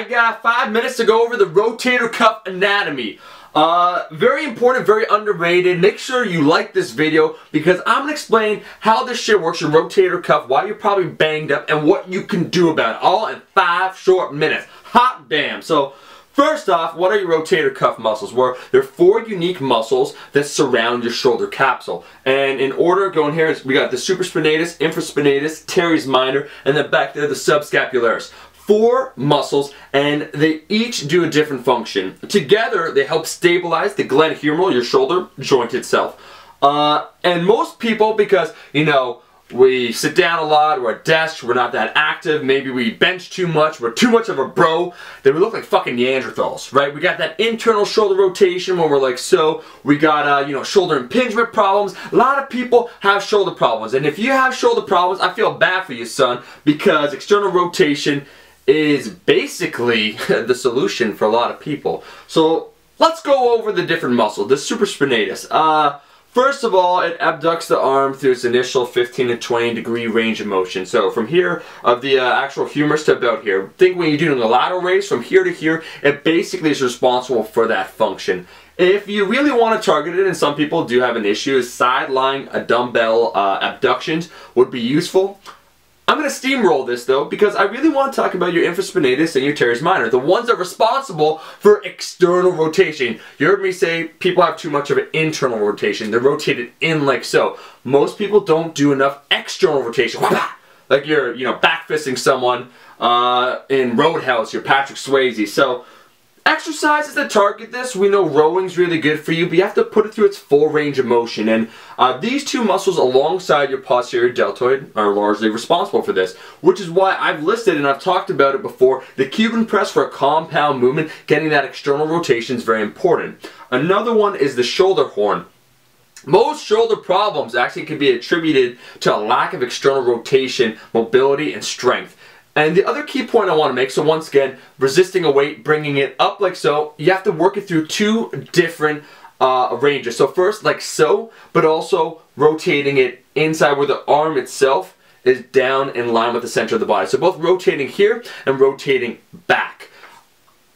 I got five minutes to go over the rotator cuff anatomy. Uh, very important, very underrated. Make sure you like this video because I'm going to explain how this shit works, your rotator cuff, why you're probably banged up, and what you can do about it. All in five short minutes. Hot damn. So, First off, what are your rotator cuff muscles? Well, they're four unique muscles that surround your shoulder capsule. And in order, going here, we got the supraspinatus, infraspinatus, teres minor, and then back there, the subscapularis four muscles and they each do a different function. Together, they help stabilize the glenohumeral, your shoulder joint itself. Uh, and most people, because, you know, we sit down a lot, we're at desks, we're not that active, maybe we bench too much, we're too much of a bro, then we look like fucking Neanderthals, right? We got that internal shoulder rotation when we're like so, we got, uh, you know, shoulder impingement problems. A lot of people have shoulder problems, and if you have shoulder problems, I feel bad for you, son, because external rotation is basically the solution for a lot of people. So let's go over the different muscle, the supraspinatus. Uh, first of all, it abducts the arm through its initial 15 to 20 degree range of motion. So from here, of the uh, actual humerus to about here, think when you're doing a lateral raise, from here to here, it basically is responsible for that function. If you really want to target it, and some people do have an issue, side lying a dumbbell uh, abductions would be useful. I'm going to steamroll this though because I really want to talk about your infraspinatus and your teres minor, the ones that are responsible for external rotation. You heard me say people have too much of an internal rotation. They're rotated in like so. Most people don't do enough external rotation. Like you're, you know, back fisting someone uh, in Roadhouse, you're Patrick Swayze. So Exercises that target this, we know rowing's really good for you, but you have to put it through its full range of motion. And uh, these two muscles alongside your posterior deltoid are largely responsible for this, which is why I've listed, and I've talked about it before, the Cuban press for a compound movement, getting that external rotation is very important. Another one is the shoulder horn. Most shoulder problems actually can be attributed to a lack of external rotation, mobility, and strength. And the other key point I want to make, so once again, resisting a weight, bringing it up like so, you have to work it through two different uh, ranges. So first, like so, but also rotating it inside where the arm itself is down in line with the center of the body. So both rotating here and rotating back.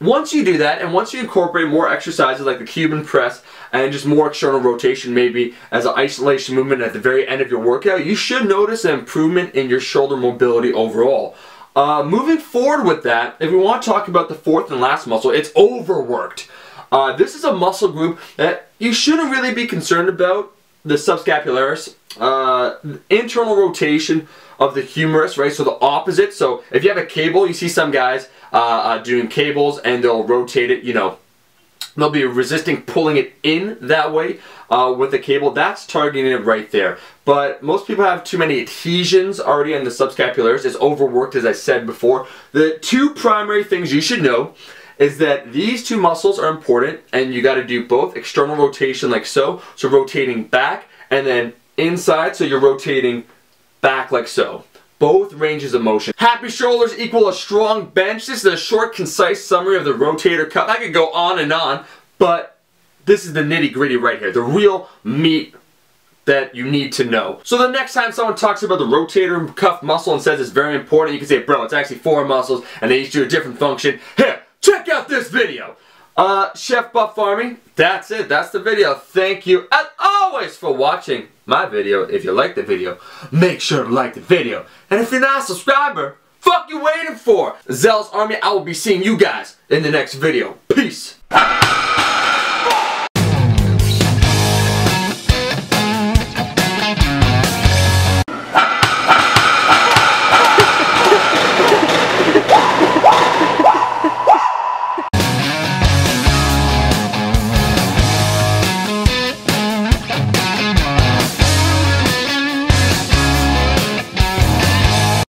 Once you do that, and once you incorporate more exercises like the Cuban press and just more external rotation maybe as an isolation movement at the very end of your workout, you should notice an improvement in your shoulder mobility overall. Uh, moving forward with that, if we want to talk about the fourth and last muscle, it's overworked. Uh, this is a muscle group that you shouldn't really be concerned about, the subscapularis. Uh, internal rotation of the humerus, right? So the opposite. So if you have a cable, you see some guys uh, uh, doing cables and they'll rotate it, you know, They'll be resisting pulling it in that way uh, with the cable. That's targeting it right there. But most people have too many adhesions already on the subscapularis. It's overworked, as I said before. The two primary things you should know is that these two muscles are important and you got to do both external rotation like so, so rotating back, and then inside, so you're rotating back like so both ranges of motion. Happy shoulders equal a strong bench. This is a short, concise summary of the rotator cuff. I could go on and on, but this is the nitty gritty right here. The real meat that you need to know. So the next time someone talks about the rotator cuff muscle and says it's very important, you can say, bro, it's actually four muscles and they each do a different function. Here, check out this video. Uh, Chef Buff Army, that's it. That's the video. Thank you, as always, for watching my video. If you like the video, make sure to like the video. And if you're not a subscriber, fuck you waiting for? Zealous Army, I will be seeing you guys in the next video. Peace.